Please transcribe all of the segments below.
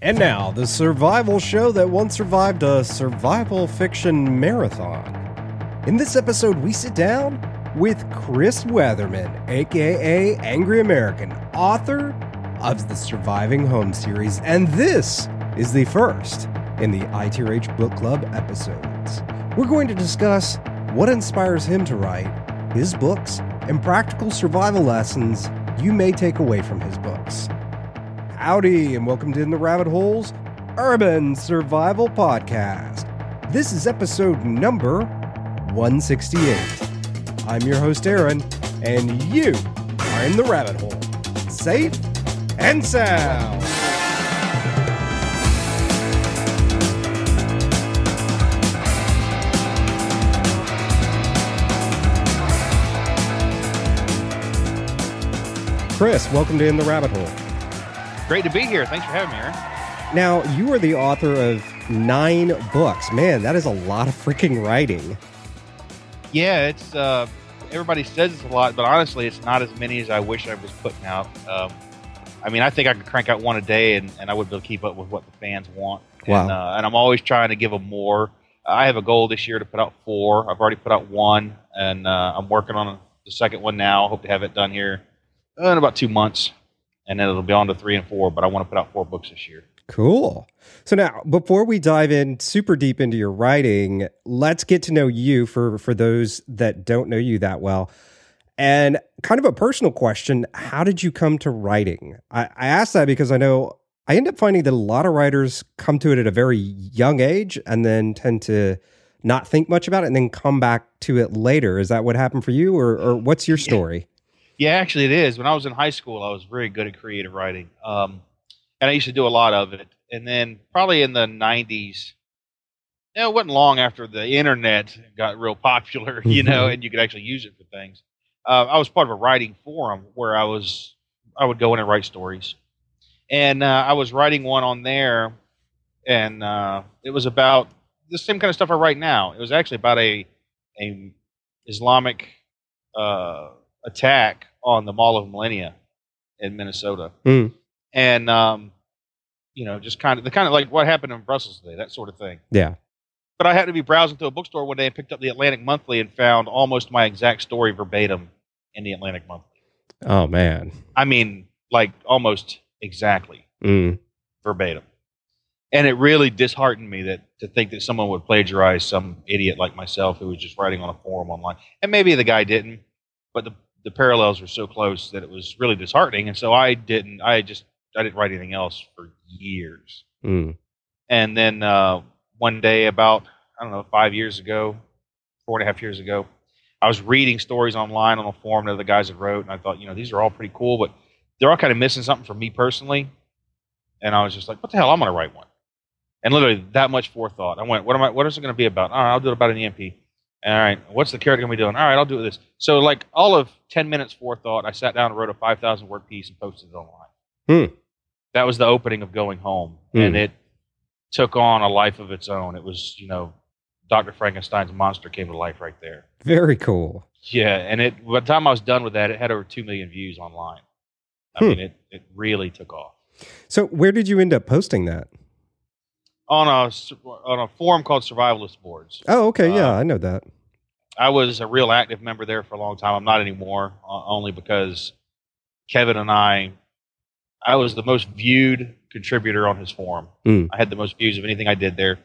And now, the survival show that once survived a survival fiction marathon. In this episode, we sit down with Chris Weatherman, aka Angery American, author of the Surviving Home series, and this is the first in the ITRH Book Club episodes. We're going to discuss what inspires him to write, his books, and practical survival lessons you may take away from his books. Howdy, and welcome to In the Rabbit Holes Urban Survival Podcast. This is episode number 168. I'm your host, Aaron, and you are in the rabbit hole. Safe and sound. Chris, welcome to In the Rabbit Hole. Great to be here. Thanks for having me, Aaron. Now, you are the author of nine books. Man, that is a lot of freaking writing. Yeah, it's uh, everybody says it's a lot, but honestly, it's not as many as I wish I was putting out. Um, I mean, I think I could crank out one a day, and, and I would be able to keep up with what the fans want. Wow. And, uh, and I'm always trying to give them more. I have a goal this year to put out four. I've already put out one, and uh, I'm working on the second one now. Hope to have it done here in about two months, and then it'll be on to three and four. But I want to put out four books this year. Cool. So now, before we dive in super deep into your writing, let's get to know you for for those that don't know you that well. And kind of a personal question: How did you come to writing? I, I ask that because I know I end up finding that a lot of writers come to it at a very young age and then tend to not think much about it and then come back to it later. Is that what happened for you, or, or what's your story? Yeah, actually, it is. When I was in high school, I was very good at creative writing, um, and I used to do a lot of it. And then, probably in the '90s, you know, it wasn't long after the internet got real popular, you know, Mhm. and you could actually use it for things. Uh, I was part of a writing forum where I was, I would go in and write stories, and uh, I was writing one on there, and uh, it was about the same kind of stuff I write now. It was actually about a, a Islamic uh, attack on the Mall of Millennia in Minnesota, Mm. and um, you know, just kind of the kind of like what happened in Brussels today, that sort of thing. Yeah. But I happened to be browsing through a bookstore one day and picked up the Atlantic Monthly and found almost my exact story verbatim in the Atlantic Monthly. Oh man. I mean, like almost exactly Mm. verbatim. And it really disheartened me that to think that someone would plagiarize some idiot like myself who was just writing on a forum online. And maybe the guy didn't, but the the parallels were so close that it was really disheartening. And so I didn't. I just I didn't write anything else for years. Mm. And then uh, one day, about I don't know, five years ago, four and a half years ago, I was reading stories online on a forum that the guys had wrote, and I thought, you know, these are all pretty cool, but they're all kind of missing something for me personally. And I was just like, what the hell? I'm going to write one. And literally that much forethought. I went, what am I? What is it going to be about? All right, I'll do it about an EMP. All right, what's the character going to be doing? All right, I'll do this. So like all of ten minutes forethought, I sat down and wrote a five thousand word piece and posted it online. Hmm. That was the opening of Going Home, Hmm. and it took on a life of its own. It was, you know, Dr. Frankenstein's monster came to life right there. Very cool. Yeah, and it by the time I was done with that, it had over two million views online. I Hmm. mean, it it really took off So where did you end up posting that? On a on a forum called Survivalist Boards. Oh, okay. Yeah, Uh, I know that. I was a real active member there for a long time. I'm not anymore, uh, only because Kevin and I, I was the most viewed contributor on his forum. Mm. I had the most views of anything I did there,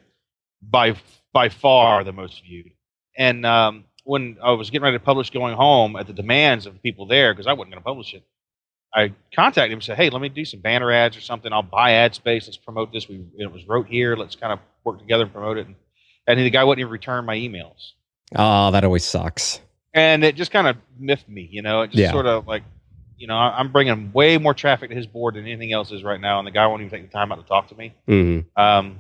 by by far the most viewed. And um, when I was getting ready to publish Going Home, at the demands of the people there, because I wasn't going to publish it, I contacted him and said, "Hey, let me do some banner ads or something. I'll buy ad space. Let's promote this. We it was wrote here. Let's kind of work together and promote it." And, and the guy wouldn't even return my emails Oh, that always sucks. and it just kind of miffed me, you know. It just Yeah. sort of like, you know, I'm bringing way more traffic to his board than anything else is right now, and the guy won't even take the time out to talk to me. Mm. Um,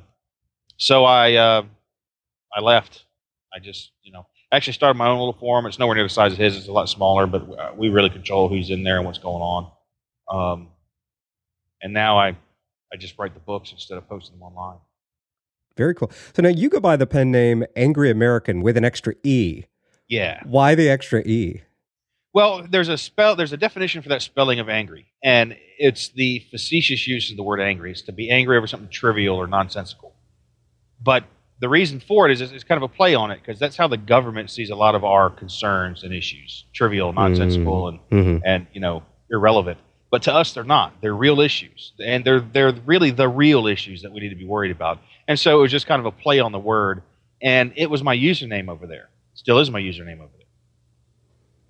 so I, uh, I left. I just, you know, actually started my own little forum. It's nowhere near the size of his. It's a lot smaller, but uh, we really control who's in there and what's going on. Um, and now I, I just write the books instead of posting them online. Very cool. So now you go by the pen name Angery American with an extra E. Yeah. Why the extra E? Well, there's a spell. There's a definition for that spelling of angry, and it's the facetious use of the word angry. It's to be angry over something trivial or nonsensical. But the reason for it is it's kind of a play on it because that's how the government sees a lot of our concerns and issues: trivial, nonsensical, and Mhm. and you know irrelevant. But to us, they're not. They're real issues, and they're they're really the real issues that we need to be worried about. And so it was just kind of a play on the word, and it was my username over there. Still is my username over there.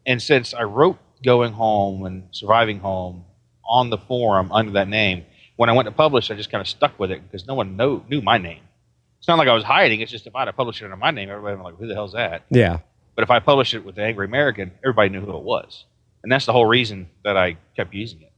And since I wrote "Going Home" and "Surviving Home" on the forum under that name, when I went to publish, I just kind of stuck with it because no one know, knew my name. It's not like I was hiding. It's just if I had published it under my name, everybody would be like, "Who the hell's that?" Yeah. But if I published it with the Angery American, everybody knew who it was, and that's the whole reason that I kept using it.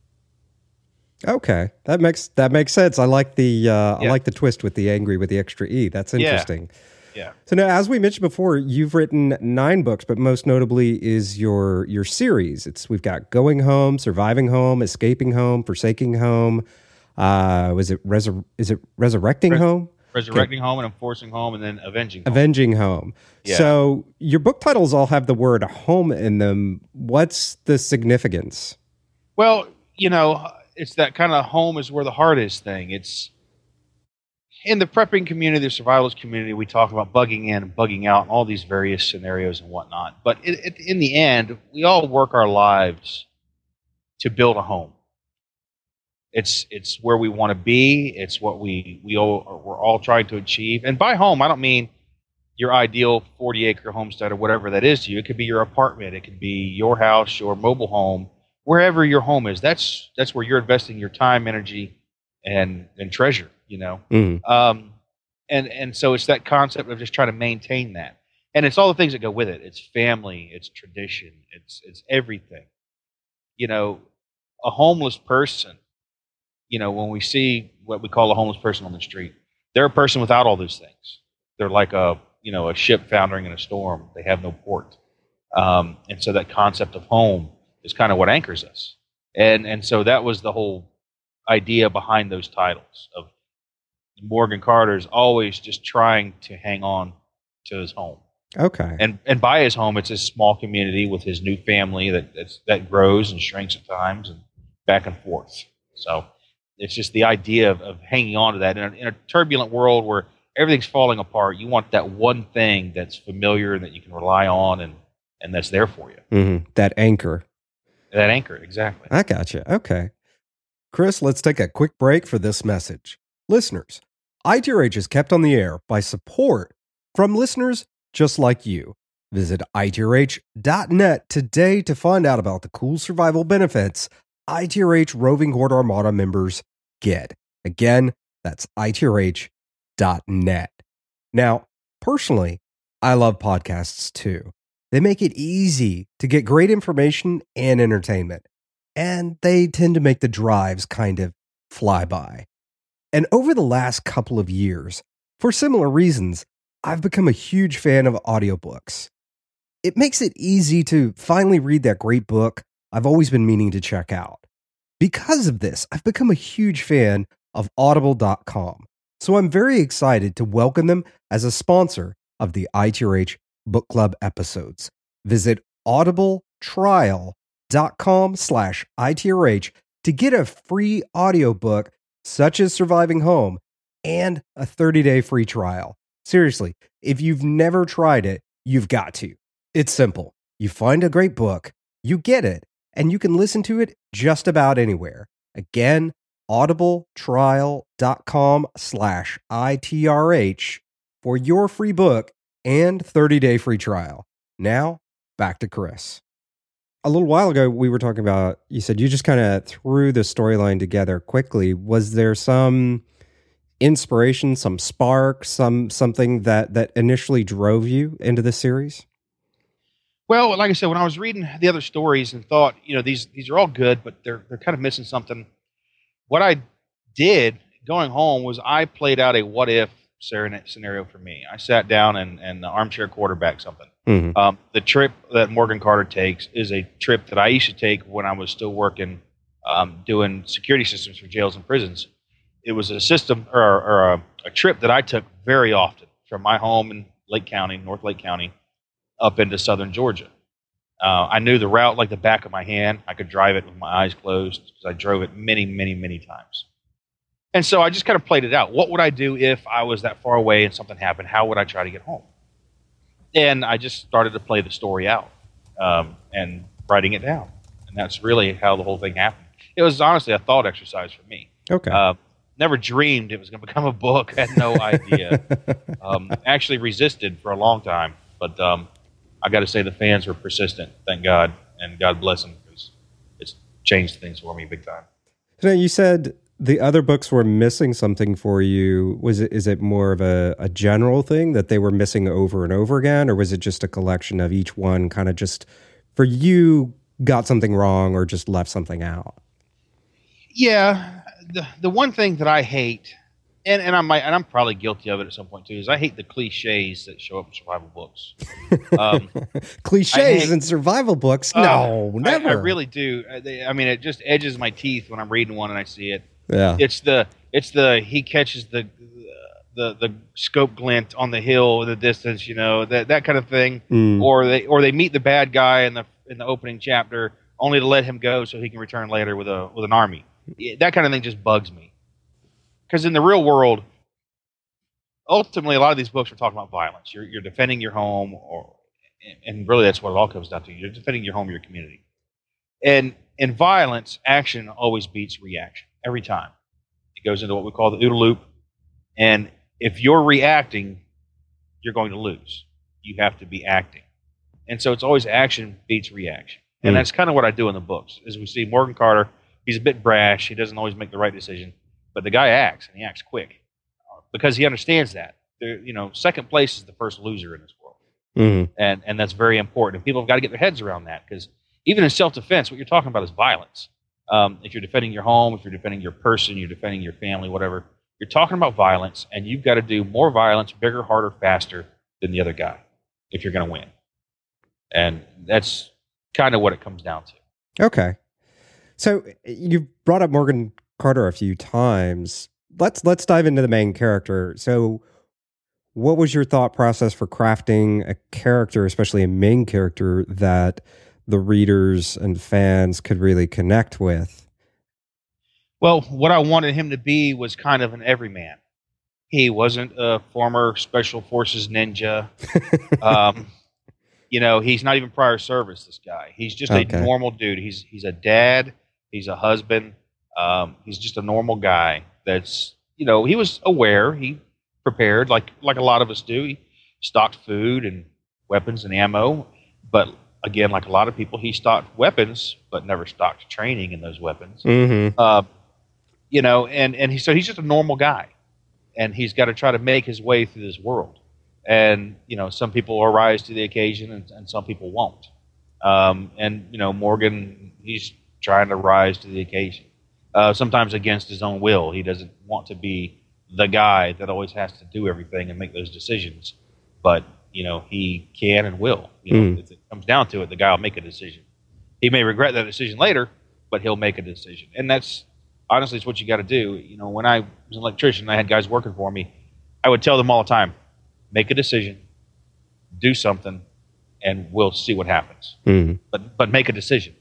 Okay, that makes that makes sense. I like the uh, I like the twist with the angry with the extra e. That's interesting. Yeah. So now, as we mentioned before, you've written nine books, but most notably is your your series. It's we've got Going Home, Surviving Home, Escaping Home, Forsaking Home. Uh, was it resur- Is it Resurrecting Res- Home? Resurrecting home and enforcing home, and then avenging. Home. Avenging Home. Yeah. So your book titles all have the word home in them. What's the significance? Well, you know, it's that kind of home is where the heart is thing. It's in the prepping community, the survivalist community, we talk about bugging in and bugging out and all these various scenarios and whatnot. But it, it, in the end, we all work our lives to build a home. It's it's where we want to be. It's what we we all we're all trying to achieve. And by home, I don't mean your ideal 40 acre homestead or whatever that is to you. It could be your apartment. It could be your house, your mobile home, wherever your home is. That's that's where you're investing your time, energy, and and treasure. You know. Mm. Um, and and so it's that concept of just trying to maintain that, and it's all the things that go with it. It's family, it's tradition, it's it's everything. You know, a homeless person. You know, when we see what we call a homeless person on the street, they're a person without all those things. They're like a you know a ship foundering in a storm. They have no port, um, and so that concept of home is kind of what anchors us. And and so that was the whole idea behind those titles of Morgan Carter's always just trying to hang on to his home. Okay. And and by his home, it's a small community with his new family that that's, that grows and shrinks at times and back and forth. So it's just the idea of, of hanging on to that in a, in a turbulent world where everything's falling apart. You want that one thing that's familiar and that you can rely on and and that's there for you. hmm That anchor. That anchor, exactly. I gotcha. Okay. Chris, let's take a quick break for this message. Listeners, ITRH is kept on the air by support from listeners just like you. Visit itrh.net today to find out about the cool survival benefits ITRH Roving Horde Armada members get. Again, that's itrh.net. Now, personally, I love podcasts too. They make it easy to get great information and entertainment, and they tend to make the drives kind of fly by. And over the last couple of years, for similar reasons, I've become a huge fan of audiobooks. It makes it easy to finally read that great book I've always been meaning to check out. Because of this, I've become a huge fan of audible.com. So I'm very excited to welcome them as a sponsor of the ITRH book club episodes. Visit audibletrial.com slash ITRH to get a free audiobook such as Surviving Home and a 30-day free trial. Seriously, if you've never tried it, you've got to. It's simple. You find a great book, you get it, and you can listen to it just about anywhere. Again, audibletrial.com slash ITRH for your free book and 30-day free trial. Now, back to Chris. A little while ago, we were talking about, you said you just kind of threw the storyline together quickly. Was there some inspiration, some spark, some something that that initially drove you into the series? Well, like I said, when I was reading the other stories and thought, you know, these these are all good, but they're they're kind of missing something. What I did going home was I played out a what if scenario for me. I sat down and and armchair quarterback something. Mm-hmm. Um, the trip that Morgan Carter takes is a trip that I used to take when I was still working um, doing security systems for jails and prisons. It was a system or, or a, a trip that I took very often from my home in Lake County, North Lake County, up into southern Georgia. Uh, I knew the route like the back of my hand. I could drive it with my eyes closed because I drove it many, many, many times. And so I just kind of played it out. What would I do if I was that far away and something happened? How would I try to get home? And I just started to play the story out um, and writing it down. And that's really how the whole thing happened. It was honestly a thought exercise for me. Okay. Uh, never dreamed it was going to become a book. Had no idea. um, actually resisted for a long time, but um, I got to say the fans were persistent. Thank God, and God bless them because it's changed things for me big time. Now you said the other books were missing something for you. Was it is it more of a, a general thing that they were missing over and over again, or was it just a collection of each one kind of just for you got something wrong or just left something out? Yeah, the the one thing that I hate, and and I might and I'm probably guilty of it at some point too, is I hate the cliches that show up in survival books. Um, Cliches hate- in survival books? Oh, no, I- never. I, really do. I, they- I mean, it just edges my teeth when I'm reading one and I see it. Yeah. It's the it's the he catches the the the scope glint on the hill in the distance, you know that that kind of thing, Mm. or they or they meet the bad guy in the in the opening chapter only to let him go so he can return later with a with an army. That kind of thing just bugs me. Because in the real world, ultimately, a lot of these books are talking about violence. You're you're defending your home, or and really that's what it all comes down to. You're defending your home, your community, and in violence, action always beats reaction every time. It goes into what we call the OODA loop, and if you're reacting, you're going to lose. You have to be acting, and so it's always action beats reaction, and Hmm. that's kind of what I do in the books. As we see, Morgan Carter, he's a bit brash. He doesn't always make the right decision, but the guy acts, and he acts quick uh, because he understands that. There- You know, second place is the first loser in this world Mhm. and and that's very important. And people have got to get their heads around that because even in self defense, what you're talking about is violence. Um, if you're defending your home, if you're defending your person, you're defending your family, whatever, you're talking about violence, and you've got to do more violence, bigger, harder, faster than the other guy if you're going to win. And that's kind of what it comes down to. Okay. So you've brought up Morgan Carter a few times. Let's let's dive into the main character. So what was your thought process for crafting a character, especially a main character that the readers and fans could really connect with? Well, what I wanted him to be was kind of an everyman. He wasn't a former special forces ninja. um, you know, he's not even prior service. This guy, he's just Okay. a normal dude. He's he's a dad. He's a husband. Um, he's just a normal guy. That's you know, he was aware. He prepared like like a lot of us do. He stocked food and weapons and ammo. But again, like a lot of people, he stocked weapons, but never stocked training in those weapons Mm-hmm. uh, you know, and and he so he's just a normal guy, and he's got to try to make his way through this world. And you know, some people will rise to the occasion, and, and some people won't. Um, and you know, Morgan, he's trying to rise to the occasion. Uh, sometimes against his own will. He doesn't want to be the guy that always has to do everything and make those decisions. But you know, he can and will. You know, Mm. if it comes down to it, the guy will make a decision. He may regret that decision later, but he'll make a decision. And that's honestly it's what you got to do. You know, when I was an electrician, I had guys working for me. I would tell them all the time, make a decision, do something, and we'll see what happens. Mm. But but make a decision.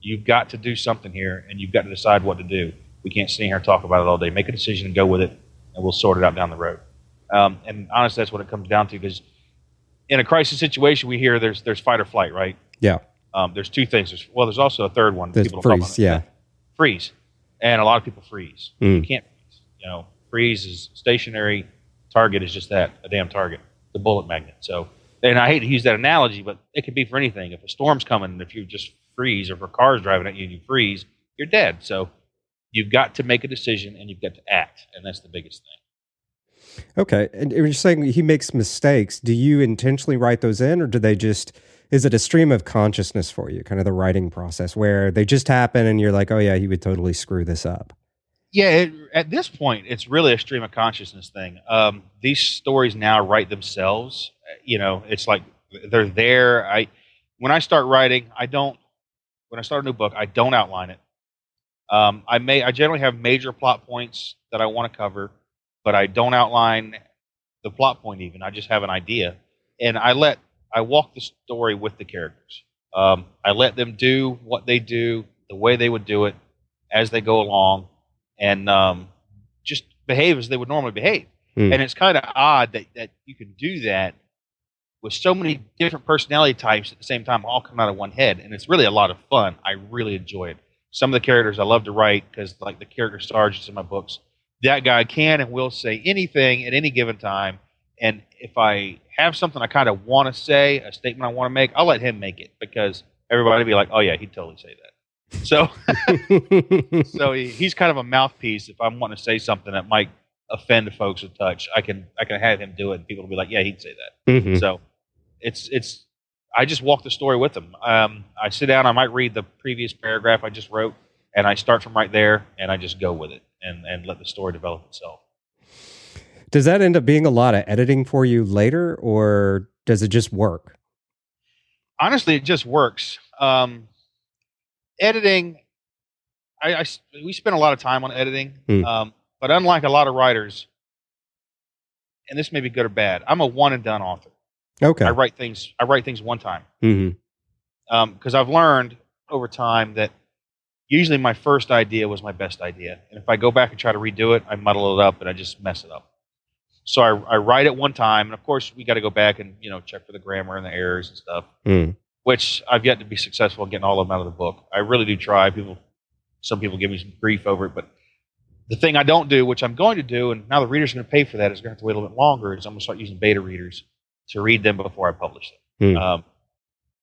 You've got to do something here, and you've got to decide what to do. We can't sit here and talk about it all day. Make a decision and go with it, and we'll sort it out down the road. Um, and honestly, that's what it comes down to. Because in a crisis situation, we hear there's there's fight or flight, right? Yeah. Um, there's two things. There's, well, there's also a third one. There's People freeze, yeah. freeze, and a lot of people freeze. Mm. You can't freeze. You know, freeze is stationary. Target is just that, a damn target, the bullet magnet. So, and I hate to use that analogy, but it could be for anything. If a storm's coming, and if you just freeze, or if a car's driving at you and you freeze, you're dead. So, you've got to make a decision and you've got to act, and that's the biggest thing. Okay. And you're saying he makes mistakes. Do you intentionally write those in, or do they just? Is it a stream of consciousness for you, kind of the writing process, where they just happen and you're like, oh yeah, he would totally screw this up? Yeah, it, at this point, it's really a stream of consciousness thing. Um, these stories now write themselves. You know, it's like they're there. I when I start writing, I don't. When I start a new book, I don't outline it. Um, I may. I generally have major plot points that I want to cover, but I don't outline the plot point. Even I just have an idea, and I let I walk the story with the characters. Um, I let them do what they do the way they would do it as they go along, and um, just behave as they would normally behave. Hmm. And it's kind of odd that that you can do that with so many different personality types at the same time, all come out of one head, and it's really a lot of fun. I really enjoy it. Some of the characters I love to write because, like the character sergeants in my books, that guy can and will say anything at any given time. And if I have something I kind of want to say, a statement I want to make, I'll let him make it because everybody will be like, "Oh yeah, he'd totally say that." So, so he, he's kind of a mouthpiece. If I'm wanting to say something that might offend folks a touch, I can I can have him do it, and people will be like, "Yeah, he'd say that." Mhm. So it's it's I just walk the story with them. Um, I sit down, I might read the previous paragraph I just wrote, and I start from right there, and I just go with it and and let the story develop itself. Does that end up being a lot of editing for you later, or does it just work? Honestly, it just works. Um, editing, I, I, we spend a lot of time on editing, Hmm. um, but unlike a lot of writers, and this may be good or bad, I'm a one and done author. Okay. I write things. I write things one time. because I've learned over time that usually my first idea was my best idea, and if I go back and try to redo it, I muddle it up and I just mess it up. So I, I write it one time, and of course we got to go back and you know check for the grammar and the errors and stuff, Mm. which I've yet to be successful in getting all of them out of the book. I really do try. People, some people give me some grief over it, but the thing I don't do, which I'm going to do, and now the reader's going to pay for that, is going to have to wait a little bit longer. Is I'm going to start using beta readers to read them before I publish them. Hmm. Um,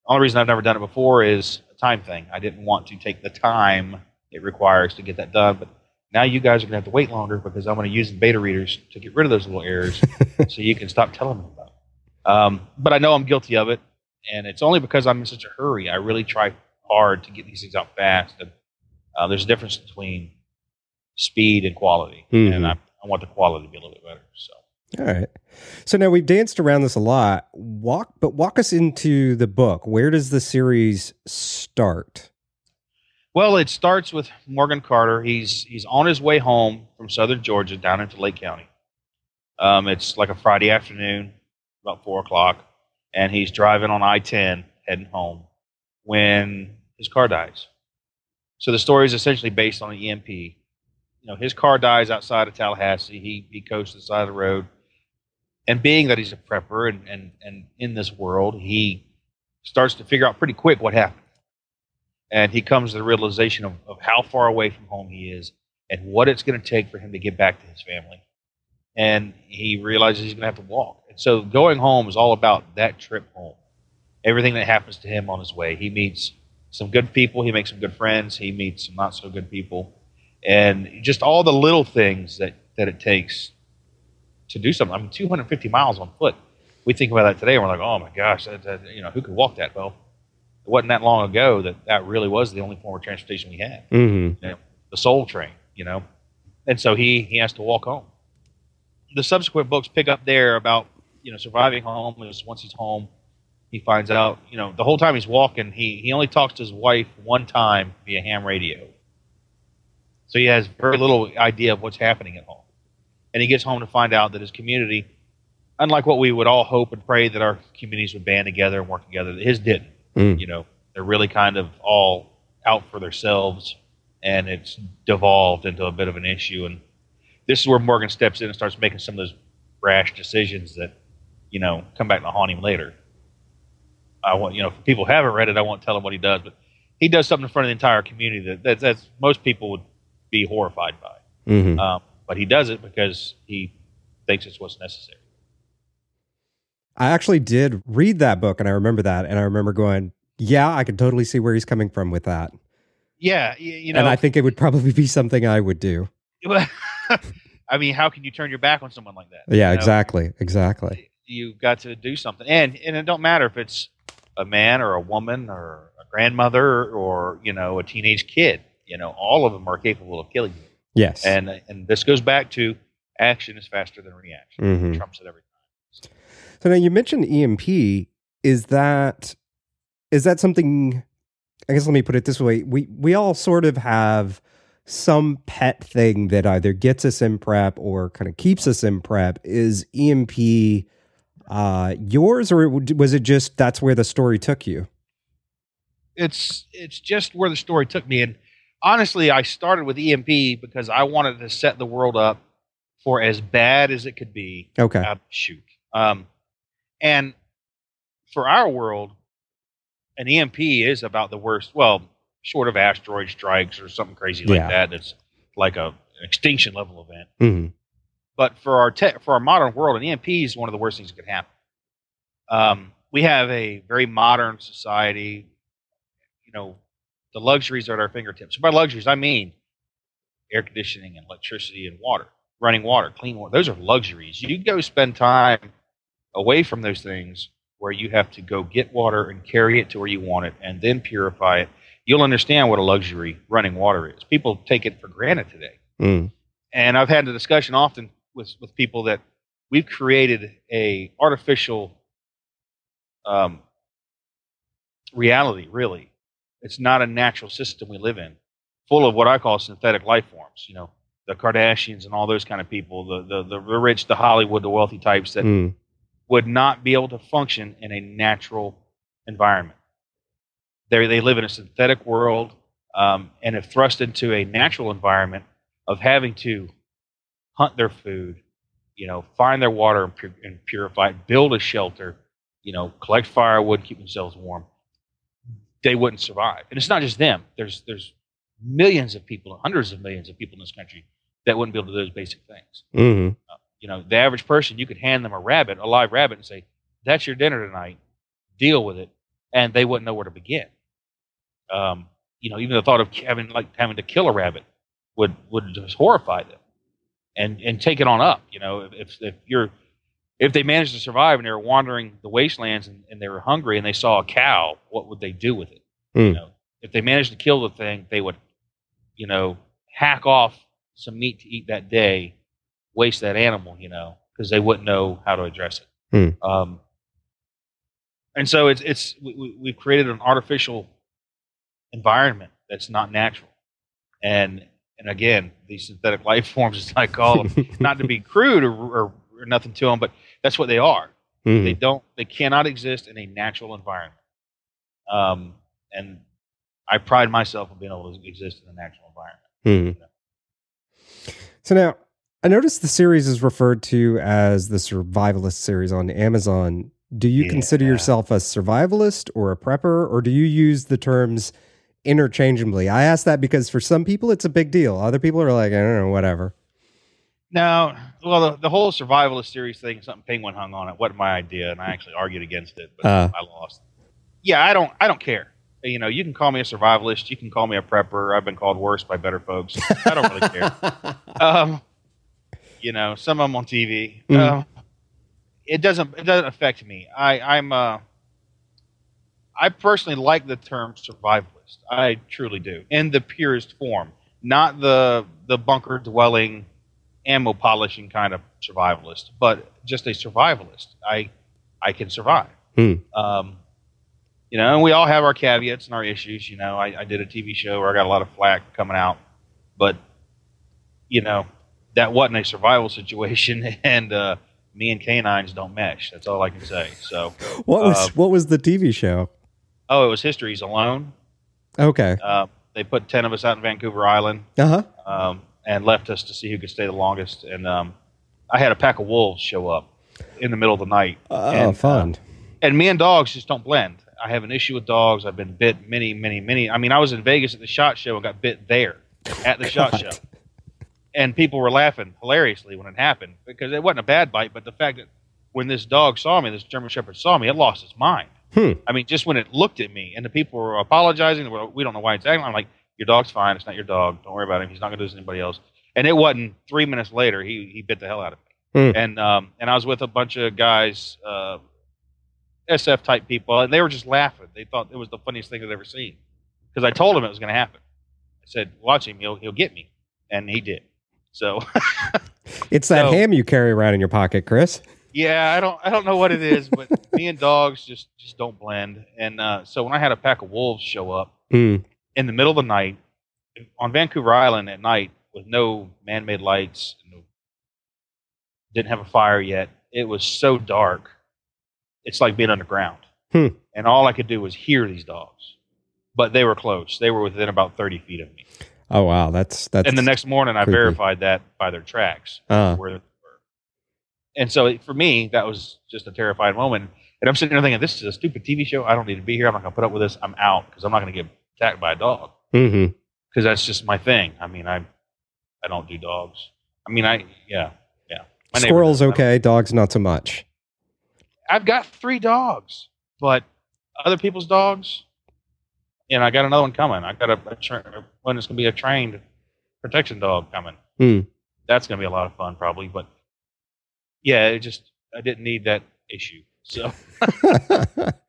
only reason I've never done it before is time thing. I didn't want to take the time it requires to get that done, but now you guys are going to have to wait longer because I'm going to use the beta readers to get rid of those little errors so you can stop telling me about it. Um, but I know I'm guilty of it, and it's only because I'm in such a hurry. I really try hard to get these things out fast. And uh, there's a difference between speed and quality, Mhm. and I, I want the quality to be a little bit better. So. All right. So now we've danced around this a lot. Walk, but walk us into the book. Where does the series start? Well, it starts with Morgan Carter. He's he's on his way home from southern Georgia down into Lake County. Um, it's like a Friday afternoon, about four o'clock, and he's driving on I-10 heading home when his car dies. So the story is essentially based on an EMP. You know, his car dies outside of Tallahassee. He he coasts the side of the road, and being that he's a prepper and and and in this world, he starts to figure out pretty quick what happened and he comes to the realization of, of how far away from home he is and what it's going to take for him to get back to his family. And he realizes he's going to have to walk. And so going home is all about that trip home. Everything that happens to him on his way. He meets some good people, he makes some good friends, he meets some not so good people. And just all the little things that, that it takes to do something. I mean, 250 miles on foot. We think about that today, and we're like, oh my gosh, that, that, you know, who could walk that? Well, it wasn't that long ago that that really was the only form of transportation we had Mm-hmm. the soul train you know and so he he has to walk home the subsequent books pick up there about you know surviving home is once he's home he finds out you know the whole time he's walking he he only talks to his wife one time via ham radio so he has very little idea of what's happening at home and he gets home to find out that his community unlike what we would all hope and pray that our communities would band together and work together his didn't Mm. you know they're really kind of all out for themselves and it's devolved into a bit of an issue and this is where morgan steps in and starts making some of those rash decisions that you know come back to haunt him later i want you know if people haven't read it i won't tell them what he does but he does something in front of the entire community that that's, that's most people would be horrified by Mm-hmm. um, but he does it because he thinks it's what's necessary I actually did read that book, and I remember that, and I remember going, "Yeah, I can totally see where he's coming from with that." yeah you, know and I think it would probably be something I would do. I mean, how can you turn your back on someone like that? Yeah, You know? exactly, exactly. You've got to do something, and and it don't matter if it's a man or a woman or a grandmother or you know a teenage kid. You know, all of them are capable of killing you. Yes. And and this goes back to action is faster than reaction. Mhm. Trumps it every time. So now you mentioned EMP. Is that is that something? I guess let me put it this way: we we all sort of have some pet thing that either gets us in prep or kind of keeps us in prep. Is EMP uh, yours, or was it just that's where the story took you? it's it's just where the story took me. And honestly, I started with EMP because I wanted to set the world up for as bad as it could be. Okay. out of the chute. Um, and for our world, an EMP is about the worst. Well, short of asteroid strikes or something crazy like Yeah. that, that's like a an extinction level event. Mhm. But for our tech, for our modern world, an EMP is one of the worst things that could happen. Um, we have a very modern society. You know, the luxuries are at our fingertips. By luxuries, I mean air conditioning and electricity and water, running water, clean water. Those are luxuries. You go spend time away from those things where you have to go get water and carry it to where you want it and then purify it. You'll understand what a luxury running water is. People take it for granted today Mm. and I've had the discussion often with with people that we've created a artificial um, reality. Really, it's not a natural system we live in, full of what I call synthetic life forms. You know, the Kardashians and all those kind of people, the the the, rich, the Hollywood, the wealthy types that Mm. would not be able to function in a natural environment. They they live in a synthetic world um, and if thrust into a natural environment of having to hunt their food, you know, find their water and, pu- and purify it, build a shelter, you know, collect firewood, keep themselves warm. They wouldn't survive, and it's not just them. There's there's millions of people, hundreds of millions of people in this country that wouldn't be able to do those basic things Mhm. you know, the average person, you could hand them a rabbit, a live rabbit, and say, "That's your dinner tonight. Deal with it," and they wouldn't know where to begin. Um, you know, even the thought of having like having to kill a rabbit would would just horrify them, and and take it on up. You know, if if you're if they managed to survive and they were wandering the wastelands and, and they were hungry and they saw a cow, what would they do with it? You Mm. know, if they managed to kill the thing, they would, you know, hack off some meat to eat that day, waste that animal, you know, because they wouldn't know how to address it. Hmm. Um, and so it's it's we, we- we've created an artificial environment that's not natural, and and again, these synthetic life forms, as I call them, not to be crude or, or, or nothing to them, but that's what they are. Mhm. They don't. They cannot exist in a natural environment. Um, and I pride myself on being able to exist in a natural environment. Hmm. So now, I noticed the series is referred to as the survivalist series on Amazon. Do you consider yourself a survivalist or a prepper, or do you use the terms interchangeably? I ask that because for some people it's a big deal. Other people are like, I don't know, whatever. Now, well, the, the whole survivalist series thing, something Penguin hung on it, wasn't my idea, and I actually argued against it, but Uh. I lost. Yeah, I don't. I don't care. You know, you can call me a survivalist. You can call me a prepper. I've been called worse by better folks. I don't really care. um, you know, some of them on TV. Mhm. Um, it doesn't. It doesn't affect me. I, I'm. Uh, I personally like the term survivalist. I truly do, in the purest form, not the the bunker dwelling, ammo polishing kind of survivalist, but just a survivalist. I I can survive. Hmm. Um, you know, and we all have our caveats and our issues. You know, I, I did a TV show where I got a lot of flack coming out, but you know, that wasn't a survival situation, and uh, me and canines don't mesh. That's all I can say. So, What was Uh, what was the TV show? oh, it was History's Alone. Okay. Uh, they put ten of us out in Vancouver Island Uh huh. um, and left us to see who could stay the longest. And um, I had a pack of wolves show up in the middle of the night, Oh, And, fun. and me and dogs just don't blend. I have an issue with dogs. I've been bit many, many, many. I mean, I was in Vegas at the SHOT Show and got bit there at the SHOT Show, and people were laughing hilariously when it happened because it wasn't a bad bite, but the fact that when this dog saw me, this German Shepherd saw me, it lost its mind. Hmm. I mean, just when it looked at me, and the people were apologizing. We don't know why it's acting. I'm like, your dog's fine. It's not your dog. Don't worry about him. He's not going to do this to anybody else. And it wasn't three minutes later. He he bit the hell out of me. Hmm. And um and I was with a bunch of guys, uh, SF type people, and they were just laughing. They thought it was the funniest thing they'd ever seen because I told them it was going to happen. I said, "Watch him. He'll he'll get me," and he did. So It's that so- ham you carry around in your pocket, Chris. yeah, I don't I don't know what it is, but me and dogs just just don't blend. And uh, so when I had a pack of wolves show up Hmm. In the middle of the night on Vancouver Island at night with no man-made lights, no, didn't have a fire yet. It was so dark. It's like being underground. Hmm. And all I could do was hear these dogs. but they were close. They were within about thirty feet of me. Oh wow, that's that's. and the next morning, I verified that by their tracks Uh, where they were. And so for me, that was just a terrifying moment. And I'm sitting there thinking, this is a stupid TV show. I don't need to be here. I'm not going to put up with this. I'm out because I'm not going to get attacked by a dog because that's just my thing. I mean, I I don't do dogs. I mean, I yeah yeah. My Squirrels okay, dogs not so much. I've got three dogs, but other people's dogs, and I got another one coming. I got a, a tra- one that's going to be a trained protection dog coming. Hmm. That's going to be a lot of fun, probably. But yeah, it just I didn't need that issue. So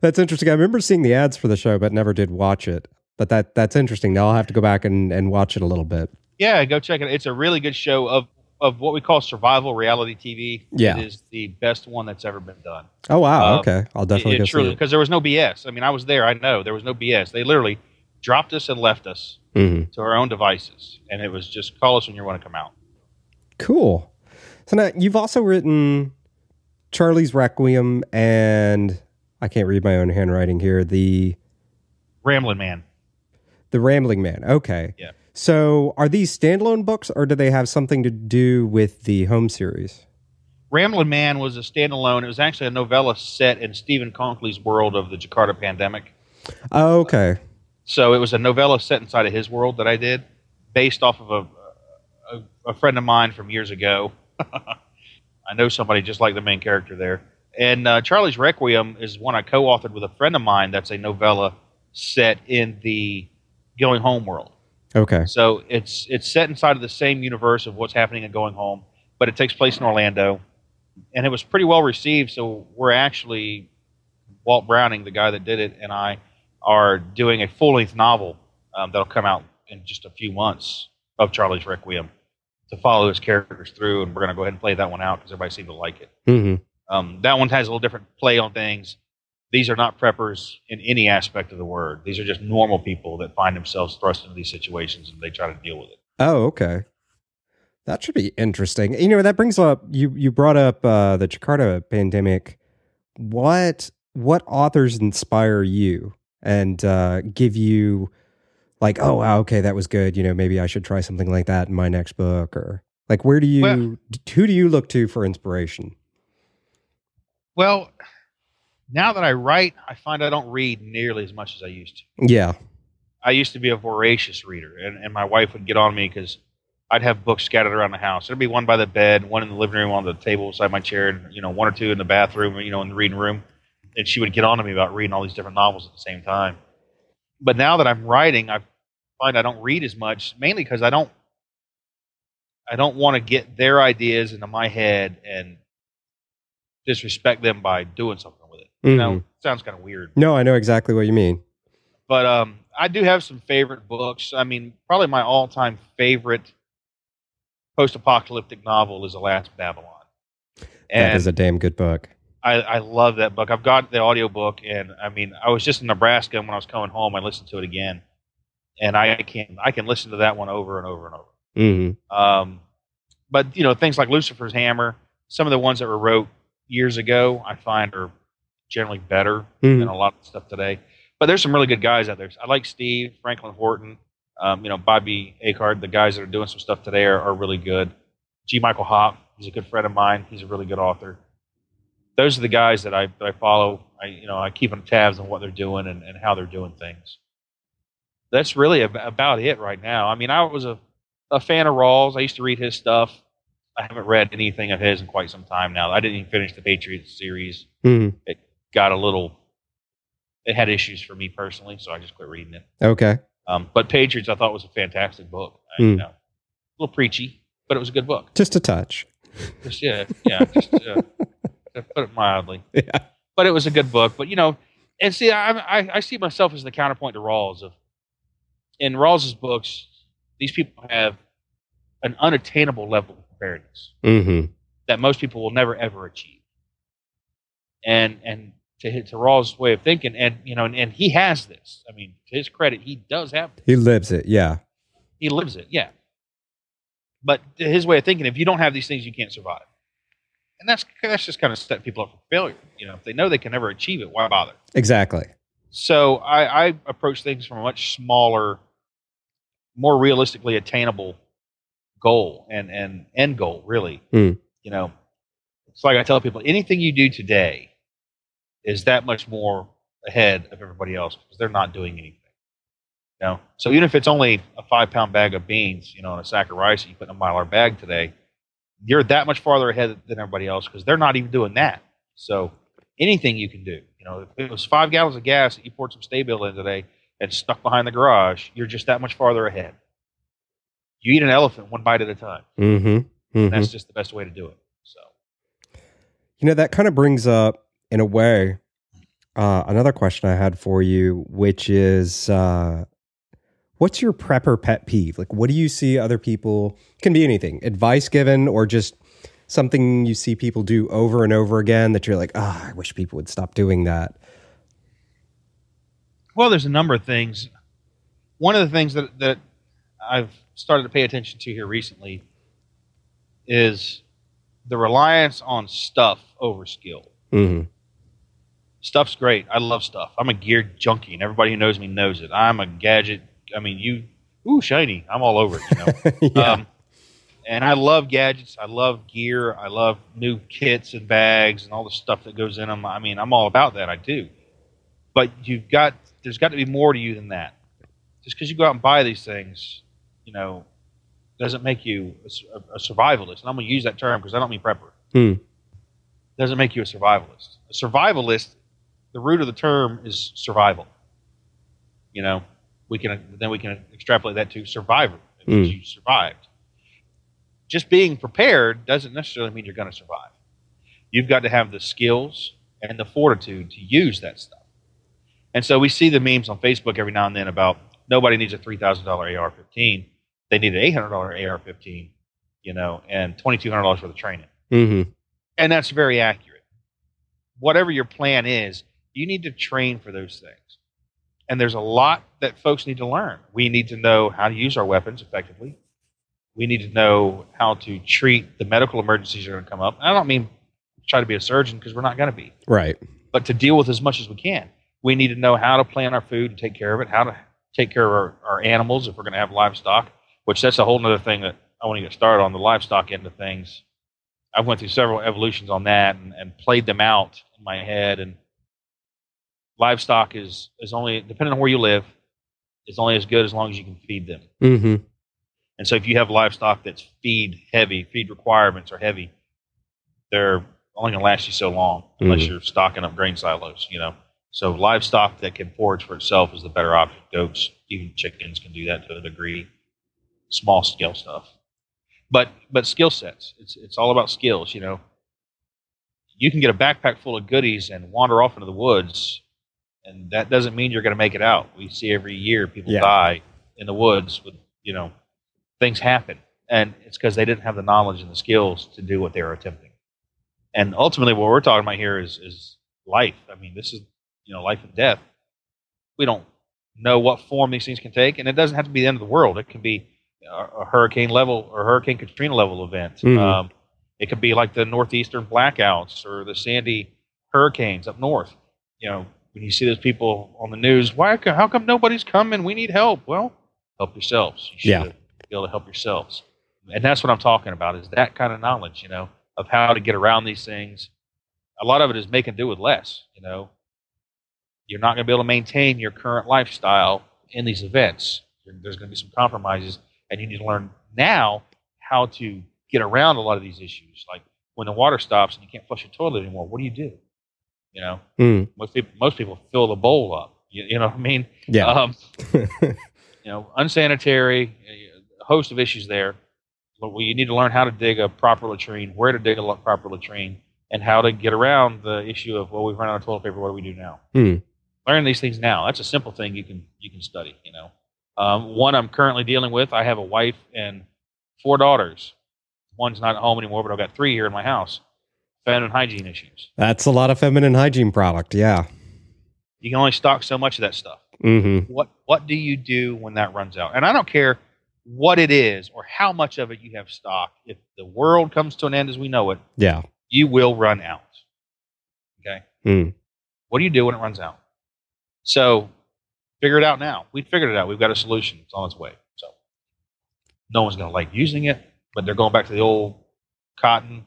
that's interesting. I remember seeing the ads for the show, but never did watch it. But that that's interesting. Now I'll have to go back and, and watch it a little bit. yeah, go check it. It's a really good show of of what we call survival reality TV. Yeah. it is the best one that's ever been done. Oh wow, Uh, okay. I'll definitely it, go it truly because there was no BS. I mean, I was there. I know there was no BS. They literally dropped us and left us hmm to our own devices, and it was just call us when you want to come out. Cool. So now you've also written Charlie's Requiem and I can't read my own handwriting here. The Rambling Man. The Rambling Man. Okay. Yeah. So are these standalone books or do they have something to do with the home series? Rambling Man was a standalone. It was actually a novella set in Steven Konkoly's world of the Jakarta pandemic. Oh, okay. So it was a novella set inside of his world that I did, based off of a, a, a friend of mine from years ago. I know somebody just like the main character there. And uh, Charlie's Requiem is one I co-authored with a friend of mine. That's a novella set in the Going Home world. Okay. So it's it's set inside of the same universe of what's happening at Going Home, but it takes place in Orlando, and it was pretty well received. So we're actually Walt Browning, the guy that did it, and I are doing a full length novel um, that'll come out in just a few months of Charlie's Requiem to follow his characters through, and we're going to go ahead and play that one out because everybody seemed to like it. hmm Um, that one has a little different play on things. These are not preppers in any aspect of the word. These are just normal people that find themselves thrust into these situations and they try to deal with it. Oh, okay. That should be interesting. You know, that brings up you you brought up uh the Jakarta pandemic. What what authors inspire you and uh give you like, oh wow, okay, that was good. You know, maybe I should try something like that in my next book or like where do you Well- who do you look to for inspiration? Well, now that I write, I find I don't read nearly as much as I used to. Yeah. I used to be a voracious reader, and, and my wife would get on me because I'd have books scattered around the house. There'd be one by the bed, one in the living room on the table beside my chair, and you know, one or two in the bathroom, you know, in the reading room. And she would get on to me about reading all these different novels at the same time. But now that I'm writing, I find I don't read as much, mainly because I don't, I don't want to get their ideas into my head and disrespect them by doing something with it. You know, Mhm. sounds kind of weird. No, I know exactly what you mean. But um, I do have some favorite books. I mean, probably my all-time favorite post-apocalyptic novel is *Alas, Babylon*, that and is a damn good book. I, I love that book. I've got the audiobook, and I mean, I was just in Nebraska, and when I was coming home, I listened to it again, and I can I can listen to that one over and over and over. hmm Um, but you know, things like Lucifer's Hammer, some of the ones that were wrote years ago, I find are generally better hmm than a lot of stuff today. But there's some really good guys out there. I like Steve, Franklin Horton, um, you know, Bobby Akart. The guys that are doing some stuff today are, are really good. G. Michael Hopf, he's a good friend of mine. He's a really good author. Those are the guys that I that I follow. I you know I keep on tabs on what they're doing and, and how they're doing things. That's really ab- about it right now. I mean, I was a, a fan of Rawles. I used to read his stuff. I haven't read anything of his in quite some time now. I didn't even finish the Patriots series hmm got a little it had issues for me personally so i just quit reading it Okay. um, but patriots i thought was a fantastic book I, you Hmm. know, a little preachy but it was a good book Just a touch. just yeah yeah just uh, to put it mildly Yeah. but it was a good book but you know and see i i, I see myself as the counterpoint to Rawles of in Rawles's books these people have an unattainable level of preparedness hmm that most people will never ever achieve. And and to hit to Rawles' way of thinking, and you know, and, and he has this. I mean, to his credit, he does have this. He lives it. Yeah. He lives it, yeah. But to his way of thinking, if you don't have these things, you can't survive. And that's that's just kind of set people up for failure. You know, if they know they can never achieve it, why bother? Exactly. so I, I approach things from a much smaller, more realistically attainable goal and and end goal. Really, Hmm. you know, it's like I tell people, anything you do today is that much more ahead of everybody else because they're not doing anything. You know, so even if it's only a five pound bag of beans, you know, and a sack of rice that you put in a mylar bag today, you're that much farther ahead than everybody else because they're not even doing that. So anything you can do, you know, if it was five gallons of gas that you poured some Sta-Bil in today and stuck behind the garage, you're just that much farther ahead. You eat an elephant one bite at a time. Mm-hmm. And that's just the best way to do it. So You know, that kind of brings up, in a way, uh, another question I had for you, which is uh, what's your prepper pet peeve? Like, what do you see other people, can be anything, advice given, or just something you see people do over and over again that you're like, ah, I wish people would stop doing that. Well, there's a number of things. One of the things that, that I've started to pay attention to here recently is the reliance on stuff over skill. Mm-hmm. Stuff's great. I love stuff. I'm a gear junkie, and everybody who knows me knows it. I'm a gadget. I mean, you, ooh, shiny. I'm all over it. You know. yeah. Um, and I love gadgets. I love gear. I love new kits and bags and all the stuff that goes in them. I mean, I'm all about that. I do. But you've got there's got to be more to you than that. Just because you go out and buy these things, you know, doesn't make you a survivalist. And I'm going to use that term because I don't mean prepper. Hmm. Doesn't make you a survivalist. A survivalist, the root of the term is survival. You know, we can then we can extrapolate that to survivor. It means you survived just being prepared doesn't necessarily mean you're going to survive. You've got to have the skills and the fortitude to use that stuff. And so we see the memes on Facebook every now and then about nobody needs a three thousand dollar AR-15; they need an eight hundred dollar AR-15, you know, and twenty two hundred dollars for the training. Mm-hmm. And that's very accurate. Whatever your plan is, you need to train for those things. And there's a lot that folks need to learn. We need to know how to use our weapons effectively. We need to know how to treat the medical emergencies that are going to come up. I don't mean try to be a surgeon because we're not going to be, Right. but to deal with as much as we can. We need to know how to plan our food and take care of it, how to take care of our, our animals if we're going to have livestock, which that's a whole other thing that I want to get started on the livestock end of things. I've went through several evolutions on that and, and played them out in my head. And livestock is, is only, depending on where you live, is only as good as long as you can feed them. Mm-hmm. And so if you have livestock that's feed heavy, feed requirements are heavy, they're only going to last you so long unless Mhm. you're stocking up grain silos, you know. So livestock that can forage for itself is the better option. Goats, even chickens can do that to a degree. Small scale stuff. But but skill sets. It's it's all about skills, you know. You can get a backpack full of goodies and wander off into the woods and that doesn't mean you're going to make it out. We see every year people Yeah. die in the woods with, you know, things happen. And it's because they didn't have the knowledge and the skills to do what they were attempting. And ultimately, what we're talking about here is, is life. I mean, this is, you know, life and death. We don't know what form these things can take. And it doesn't have to be the end of the world. It can be a, hurricane level or Hurricane Katrina level event. Mhm. Um, it could be like the northeastern blackouts or the Sandy hurricanes up north. You know, when you see those people on the news, why? How come nobody's coming? We need help. Well, help yourselves. You should Yeah. be able to help yourselves, and that's what I'm talking about. Is that kind of knowledge, you know, of how to get around these things. A lot of it is making do with less. You know, you're not going to be able to maintain your current lifestyle in these events. There's going to be some compromises, and you need to learn now how to get around a lot of these issues. Like when the water stops and you can't flush your toilet anymore, what do you do? You know, Mm. most people most people fill the bowl up. You, you know what I mean? Yeah. Um, you know, unsanitary, a host of issues there. But well, you need to learn how to dig a proper latrine, where to dig a proper latrine, and how to get around the issue of well, we've run out of toilet paper. What do we do now? Hmm. Learn these things now. That's a simple thing you can you can study. You know, um, one I'm currently dealing with. I have a wife and four daughters. One's not at home anymore, but I've got three here in my house. Feminine hygiene issues. That's a lot of feminine hygiene product. Yeah. You can only stock so much of that stuff. Mm-hmm. what what do you do when that runs out? And I don't care what it is or how much of it you have stocked. If the world comes to an end as we know it, Yeah. you will run out. Okay. Mm. What do you do when it runs out? So figure it out now. We figured it out. We've got a solution. It's on its way. So no one's going to like using it, but they're going back to the old cotton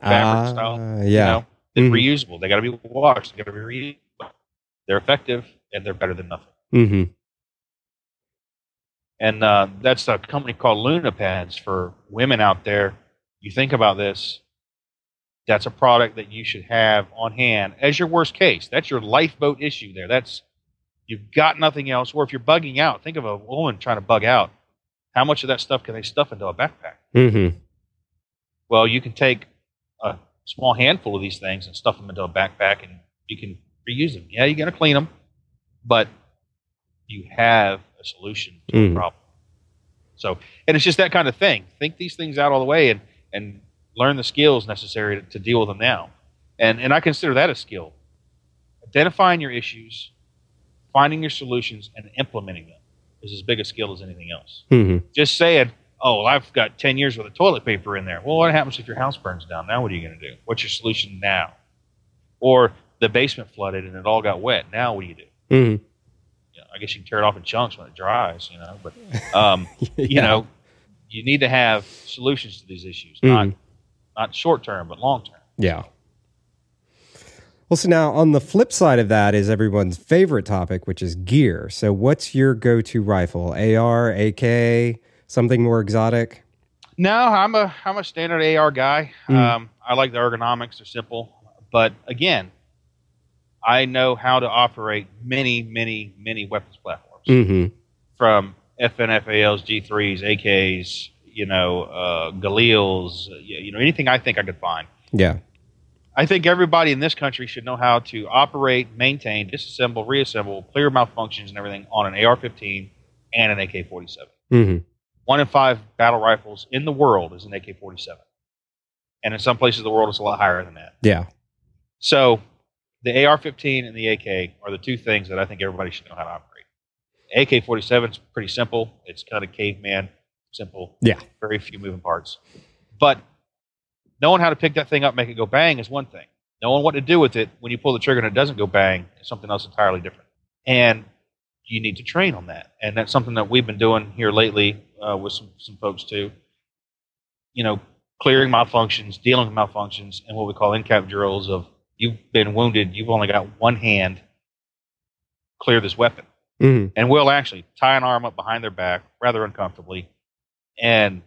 fabric Ah, style. Yeah. You know, they're Mhm. reusable. They got to be washed. They got to be reusable. They're effective and they're better than nothing. hmm And uh, that's a company called Luna Pads for women out there. You think about this. That's a product that you should have on hand as your worst case. That's your lifeboat issue there. That's you've got nothing else. Or if you're bugging out, think of a woman trying to bug out. How much of that stuff can they stuff into a backpack? hmm Well, you can take a small handful of these things and stuff them into a backpack, and you can reuse them. Yeah, you got to clean them, but you have a solution to Mhm. the problem. So, and it's just that kind of thing. Think these things out all the way, and and learn the skills necessary to, to deal with them now. And and I consider that a skill. Identifying your issues, finding your solutions, and implementing them is as big a skill as anything else hmm just saying, oh, well, I've got 10 years worth of toilet paper in there. Well, what happens if your house burns down? Now what are you going to do? What's your solution now? Or the basement flooded and it all got wet. Now what do you do? hmm You know, I guess you can tear it off in chunks when it dries, you know, but, um, you know, you need to have solutions to these issues, not, Mhm. not short term, but long term. Yeah. Well, so now on the flip side of that is everyone's favorite topic, which is gear. So, what's your go to rifle? AR, AK, something more exotic? No, I'm a I'm a standard AR guy. Mm. Um, I like the ergonomics; they're simple. But again, I know how to operate many, many, many weapons platforms. Mm from FNFALs, G3s, AKs, you know, uh, Galils, you know, anything I think I could find. Yeah. I think everybody in this country should know how to operate, maintain, disassemble, reassemble, clear malfunctions and everything on an AR-15 and an AK-47. Mm One in five battle rifles in the world is an AK-47, and in some places of the world it's a lot higher than that. Yeah. So the AR-15 and the AK are the two things that I think everybody should know how to operate. AK-47 is pretty simple. It's kind of caveman simple. Yeah. Very few moving parts. But knowing how to pick that thing up, make it go bang is one thing. Knowing what to do with it when you pull the trigger and it doesn't go bang is something else entirely different. And you need to train on that. And that's something that we've been doing here lately uh, with some, some folks too. You know, clearing malfunctions, dealing with malfunctions, and what we call in-cap drills of you've been wounded, you've only got one hand, clear this weapon. hmm And we'll actually tie an arm up behind their back rather uncomfortably and,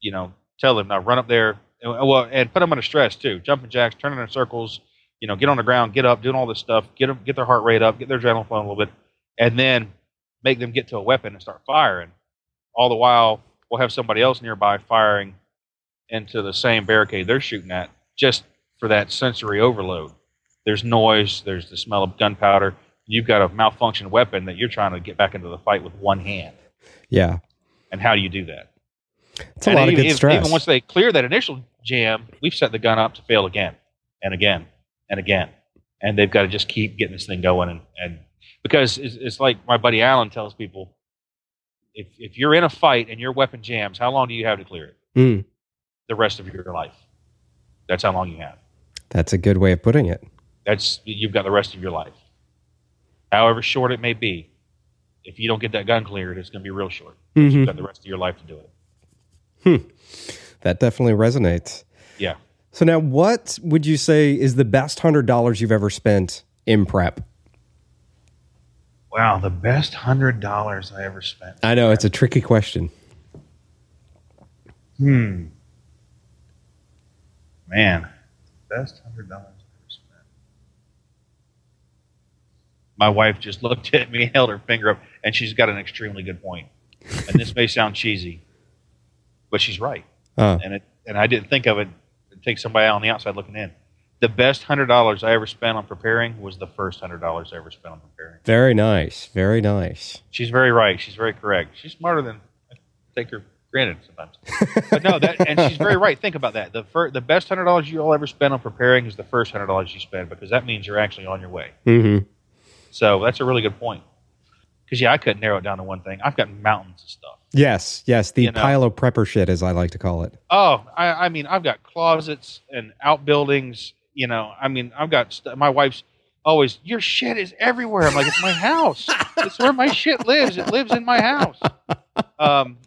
you know, tell them now run up there Uh, well, and put them under stress too. Jumping jacks, turning in circles, you know, get on the ground, get up, doing all this stuff, get them, get their heart rate up, get their adrenaline flowing a little bit, and then make them get to a weapon and start firing. All the while, we'll have somebody else nearby firing into the same barricade they're shooting at just for that sensory overload. There's noise, there's the smell of gunpowder. You've got a malfunctioned weapon that you're trying to get back into the fight with one hand. Yeah. And how do you do that? It's a And lot of even, good stress. Even once they clear that initial jam, we've set the gun up to fail again and again and again. And they've got to just keep getting this thing going. And, and because it's, it's like my buddy Alan tells people if, if you're in a fight and your weapon jams, how long do you have to clear it? Mm, The rest of your life. That's how long you have. that's a good way of putting it. That's you've got the rest of your life. However short it may be, if you don't get that gun cleared, it's going to be real short. Mhm. You've got the rest of your life to do it. That definitely resonates. Yeah. So now, what would you say is the best hundred dollars you've ever spent in prep? Wow, the best hundred dollars I ever spent. I know it's a tricky question. Hmm. Man, best hundred dollars I ever spent. My wife just looked at me, held her finger up, and she's got an extremely good point. And this may sound cheesy, but she's right. Uh, And it and I didn't think of it. It takes somebody on the outside looking in. The best hundred dollars I ever spent on preparing was the first hundred dollars I ever spent on preparing. very nice. Very nice. She's very right. She's very correct. She's smarter than I take her granted sometimes. but no, that and she's very right. Think about that. The fir- the best hundred dollars you'll ever spend on preparing is the first hundred dollars you spend because that means you're actually on your way. Mm-hmm. So that's a really good point. Because yeah, I couldn't narrow it down to one thing. I've got mountains of stuff. Yes. Yes. The You know. pile of prepper shit, as I like to call it. Oh, I, I mean, I've got closets and outbuildings. You know, I mean, I've got st- my wife's always, your shit is everywhere. I'm like, it's my house. it's where my shit lives. It lives in my house. Um,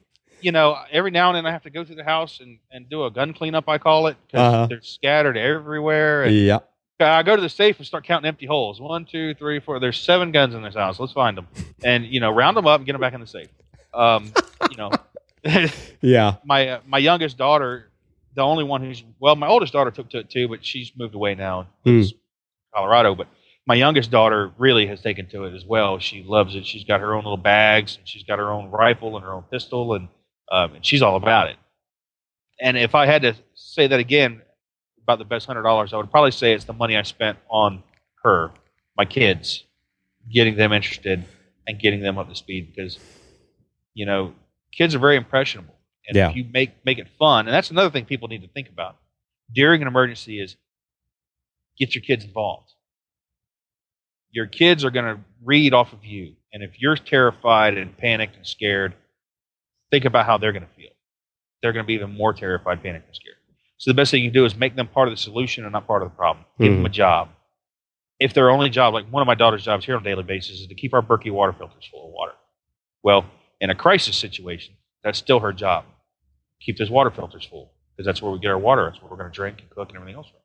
you know, every now and then I have to go through the house and, and do a gun cleanup, I call it, because Uh-huh. they're scattered everywhere. And Yeah. I go to the safe and start counting empty holes. One, two, three, four. There's seven guns in this house. Let's find them, and you know, round them up and get them back in the safe. Um, you know, Yeah. my uh, my youngest daughter, the only one who's well, my oldest daughter took to it too, but she's moved away now, in Colorado. But my youngest daughter really has taken to it as well. She loves it. She's got her own little bags, and she's got her own rifle and her own pistol, and um, and she's all about it. And if I had to say that again about the best hundred dollars, I would probably say it's the money I spent on her, my kids, getting them interested and getting them up to speed because you know kids are very impressionable. And Yeah. if you make make it fun and that's another thing people need to think about. During an emergency is get your kids involved. Your kids are going to read off of you and if you're terrified and panicked and scared think about how they're going to feel. They're going to be even more terrified panicked and scared so the best thing you can do is make them part of the solution and not part of the problem give them a mm-hmm. job if their only job like one of my daughter's jobs here on a daily basis is to keep our berkey water filters full of water well in a crisis situation that's still her job keep those water filters full because that's where we get our water. That's where we're going to drink and cook and everything else from.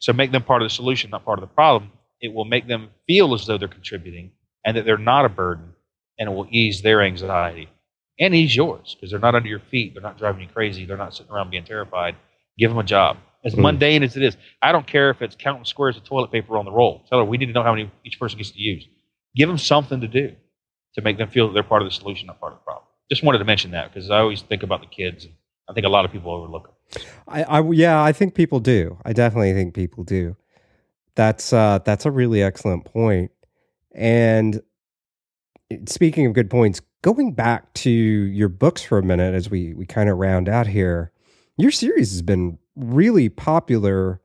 So make them part of the solution, not part of the problem. It will make them feel as though they're contributing and that they're not a burden, and it will ease their anxiety and ease yours because they're not under your feet. They're not driving you crazy. They're not sitting around being terrified. Give them a job. As Hmm. mundane as it is, I don't care if it's counting squares of toilet paper on the roll. Tell her we need to know how many each person gets to use. Give them something to do to make them feel that they're part of the solution, not part of the problem. Just wanted to mention that because I always think about the kids. And I think a lot of people overlook them. I, I yeah, I think people do. I definitely think people do. That's uh that's a really excellent point. And speaking of good points, going back to your books for a minute as we we kind of round out here, your series has been really popular.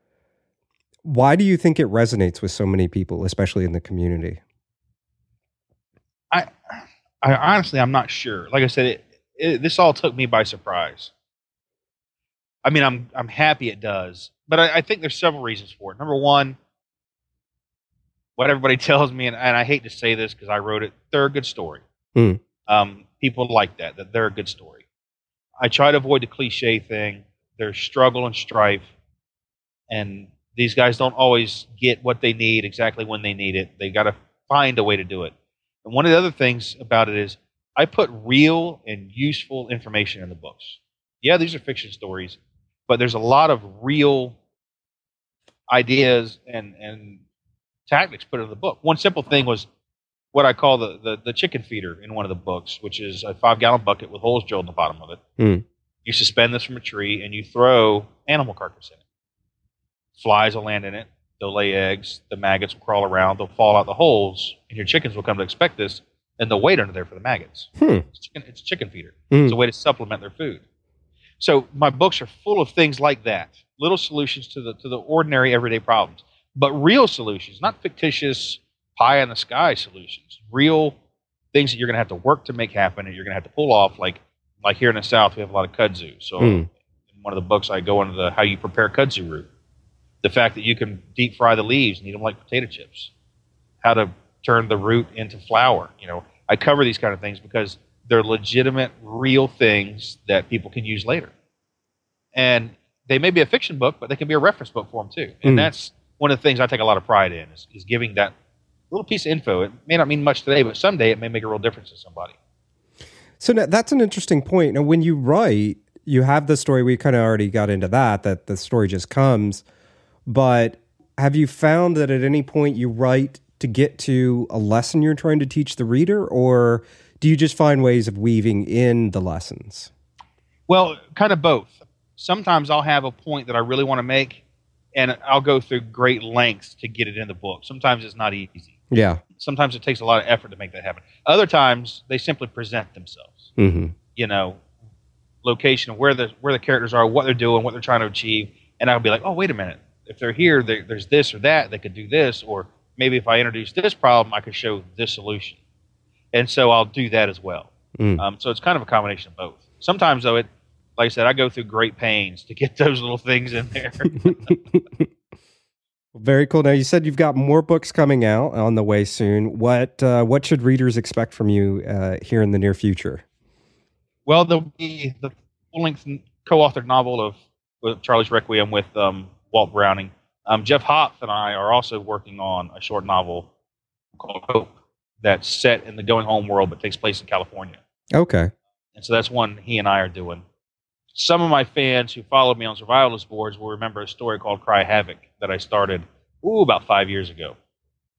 Why do you think it resonates with so many people, especially in the community? I, I honestly, I'm not sure. Like I said, it, it, this all took me by surprise. I mean, I'm I'm happy it does, but I, I think there's several reasons for it. Number one, what everybody tells me, and, and I hate to say this because I wrote it, they're a good story. Hmm. Um, people like that, that they're a good story. I try to avoid the cliche thing. There's struggle and strife, and these guys don't always get what they need exactly when they need it. They got to find a way to do it. And one of the other things about it is I put real and useful information in the books. Yeah, these are fiction stories, but there's a lot of real ideas and, and tactics put in the book. One simple thing was what I call the, the, the chicken feeder in one of the books, which is a five gallon bucket with holes drilled in the bottom of it. Hmm. You suspend this from a tree and you throw animal carcass in it. Flies will land in it. They'll lay eggs. The maggots will crawl around. They'll fall out the holes, and your chickens will come to expect this, and they'll wait under there for the maggots. Hmm. It's, chicken, it's a chicken feeder. Hmm. It's a way to supplement their food. So my books are full of things like that, little solutions to the to the ordinary everyday problems, but real solutions, not fictitious pie in the sky solutions. Real things that you're going to have to work to make happen, and you're going to have to pull off. Like like here in the South, we have a lot of kudzu. So Hmm. in one of the books, I go into the how you prepare kudzu root, the fact that you can deep fry the leaves and eat them like potato chips, how to turn the root into flour. You know, I cover these kind of things because they're legitimate, real things that people can use later. And they may be a fiction book, but they can be a reference book for them too. And Hmm. that's one of the things I take a lot of pride in is, is giving that little piece of info. It may not mean much today, but someday it may make a real difference to somebody. So now, that's an interesting point. Now, when you write, you have the story. We kind of already got into that. That the story just comes. But have you found that at any point you write to get to a lesson you're trying to teach the reader, or do you just find ways of weaving in the lessons? Well, kind of both. Sometimes I'll have a point that I really want to make, and I'll go through great lengths to get it in the book. Sometimes it's not easy. Yeah. Sometimes it takes a lot of effort to make that happen. Other times they simply present themselves. Mm-hmm. You know, location of where the where the characters are, what they're doing, what they're trying to achieve, and I'll be like, oh, wait a minute. If they're here, there, there's this or that. They could do this, or maybe if I introduce this problem, I could show this solution. And so I'll do that as well. Mm. Um, so it's kind of a combination of both. Sometimes, though, it, like I said, I go through great pains to get those little things in there. Very cool. Now you said you've got more books coming out on the way soon. What uh, what should readers expect from you uh, here in the near future? Well, there'll be the full length co-authored novel of, with Charlie's Requiem with um, Walt Browning. Um, Jeff Hopf and I are also working on a short novel called Hope that's set in the Going Home world but takes place in California. Okay. And so that's one he and I are doing. Some of my fans who followed me on survivalist boards will remember a story called Cry Havoc that I started ooh, about five years ago.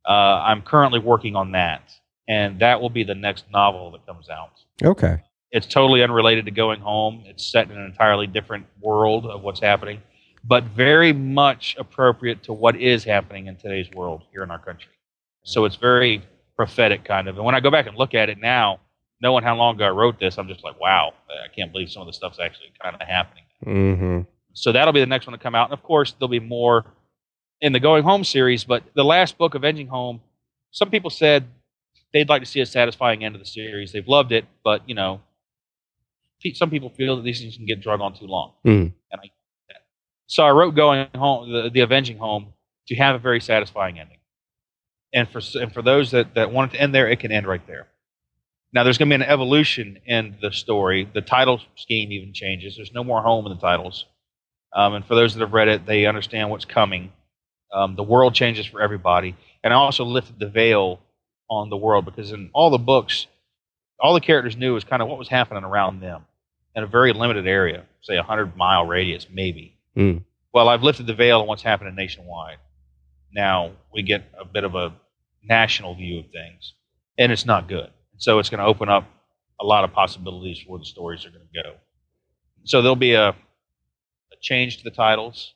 Uh, I'm currently working on that, and that will be the next novel that comes out. Okay. It's totally unrelated to Going Home. It's set in an entirely different world of what's happening, but very much appropriate to what is happening in today's world here in our country. So it's very prophetic, kind of. And when I go back and look at it now, knowing how long ago I wrote this, I'm just like, wow, I can't believe some of the stuff's actually kind of happening. Mm-hmm. So that'll be the next one to come out. And of course, there'll be more in the Going Home series. But the last book, Avenging Home, some people said they'd like to see a satisfying end of the series. They've loved it, but you know, some people feel that these things can get drug on too long. Mm. And I, so I wrote Going Home, the, the Avenging Home, to have a very satisfying ending. And for and for those that, that want it to end there, it can end right there. Now, there's going to be an evolution in the story. The title scheme even changes. There's no more home in the titles. Um, and for those that have read it, they understand what's coming. Um, the world changes for everybody. And I also lifted the veil on the world because in all the books, all the characters knew was kind of what was happening around them in a very limited area, say a 100 mile radius, maybe. Mm. Well, I've lifted the veil on what's happening nationwide. Now we get a bit of a national view of things, and it's not good. So it's going to open up a lot of possibilities for where the stories are going to go. So there'll be a, a change to the titles.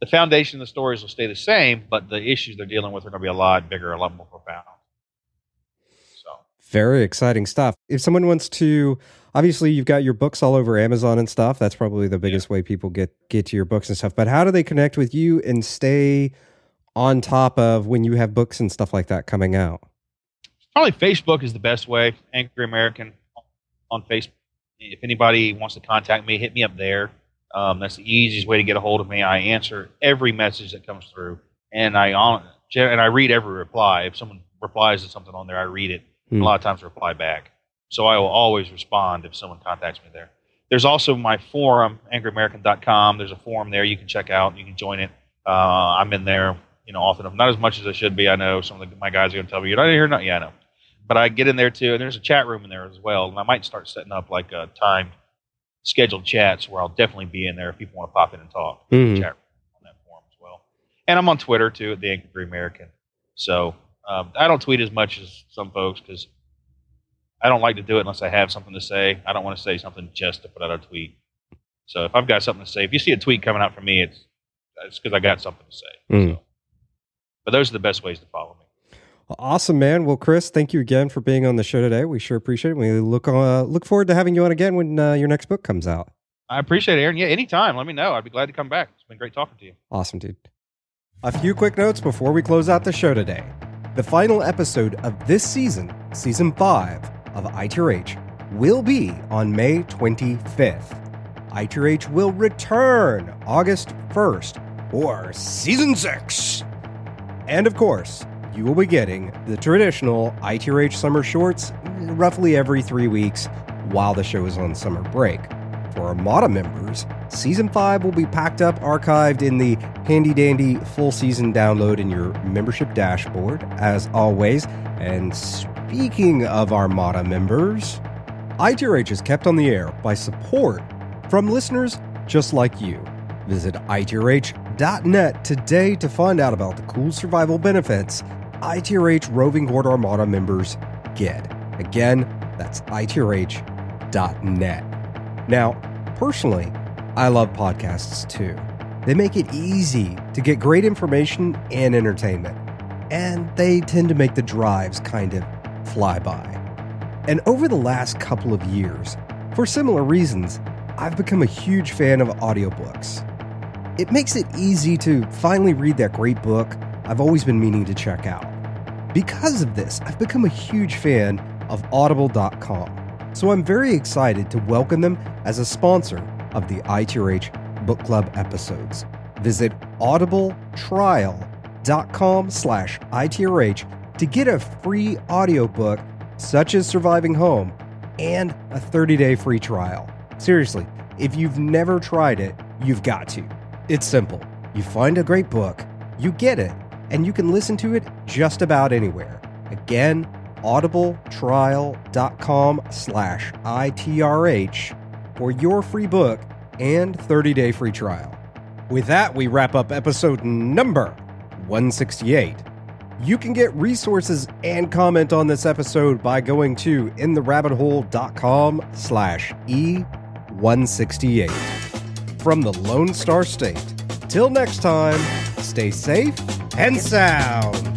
The foundation of the stories will stay the same, but the issues they're dealing with are going to be a lot bigger, a lot more profound. So Very exciting stuff. If someone wants to, obviously you've got your books all over Amazon and stuff. That's probably the biggest way people get get to your books and stuff. But how do they connect with you and stay on top of when you have books and stuff like that coming out? Probably Facebook is the best way. Angery American on Facebook. If anybody wants to contact me, hit me up there. Um, that's the easiest way to get a hold of me. I answer every message that comes through, and I on and I read every reply. If someone replies to something on there, I read it. Hmm. A lot of times, reply back. So I will always respond if someone contacts me there. There's also my forum, angeryamerican.com. There's a forum there you can check out. You can join it. Uh, I'm in there, you know, often. Not as much as I should be. I know some of the, my guys are going to tell me, you're not here? Not, yeah, I know but I get in there too, and there's a chat room in there as well. And I might start setting up like a timed scheduled chats where I'll definitely be in there if people want to pop in and talk. Mhm. Chat room on that forum as well. And I'm on Twitter too at the Angery American. So um, I don't tweet as much as some folks because I don't like to do it unless I have something to say. I don't want to say something just to put out a tweet. So if I've got something to say, if you see a tweet coming out from me, it's it's because I got something to say. Mm. So, but those are the best ways to follow me. Awesome, man. Well, Chris, thank you again for being on the show today. We sure appreciate it. We look uh, look forward to having you on again when uh, your next book comes out. I appreciate it, Aaron. Yeah, anytime. Let me know. I'd be glad to come back. It's been great talking to you. Awesome, dude. A few quick notes before we close out the show today. The final episode of this season, season five of ITRH, will be on May 25th. ITRH will return August 1st for season six. And of course, you will be getting the traditional ITRH summer shorts roughly every three weeks while the show is on summer break. For Armada members, Season 5 will be packed up, archived in the handy dandy full season download in your membership dashboard, as always. And speaking of Armada members, ITRH is kept on the air by support from listeners just like you. Visit itrh.net today to find out about the cool survival benefits ITRH Roving Horde Armada members get. Again, that's itrh.net. Now, personally, I love podcasts too. They make it easy to get great information and entertainment, and they tend to make the drives kind of fly by. And over the last couple of years, for similar reasons, I've become a huge fan of audiobooks. It makes it easy to finally read that great book I've always been meaning to check out. Because of this, I've become a huge fan of audible.com. So I'm very excited to welcome them as a sponsor of the ITRH Book Club episodes. Visit com slash ITRH to get a free audiobook such as Surviving Home and a 30-day free trial. Seriously, if you've never tried it, you've got to. It's simple. You find a great book, you get it, and you can listen to it just about anywhere. Again, audibletrial.com slash ITRH for your free book and 30-day free trial. With that, we wrap up episode number 168. You can get resources and comment on this episode by going to intherabbithole.com slash E168. From the Lone Star State. Till next time, stay safe and sound.